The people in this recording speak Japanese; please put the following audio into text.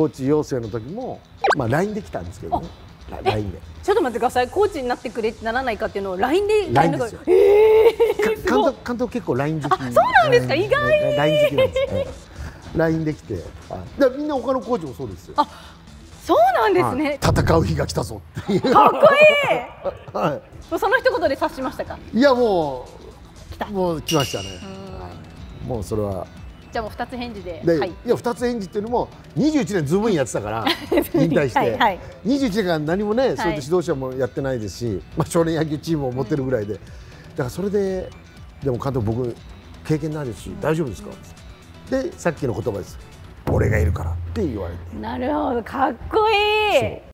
コーチ養成の時も、まあ、LINE できたんですけどね。LINE で。ちょっと待ってください。コーチになってくれってならないかっていうのを LINE で LINE ですよ。えー、監督監督結構 LINE 好きあそうなんですか？意外。LINE 好きなんです。よ LINE できて。はい。でみんな他のコーチもそうですよ。あそうなんですね、はい。戦う日が来たぞっていう。かっこいい。はもうその一言で察しましたか？い、いやも来た。うもう来ましたね、うん。はい。もうそれはじゃあもう二つ返事でで、はい。い、や二つ返事っていうのも21年ズームインやってたから 引退して、はいはい。21年間何もね、そうやって指導者もやってないですし、まあ、少年野球チームを持ってるぐらいで、だからそれででも監督僕経験ないですし、大丈夫ですか、でさっきの言葉です。俺がいるからって言われて。なるほど。かっこいい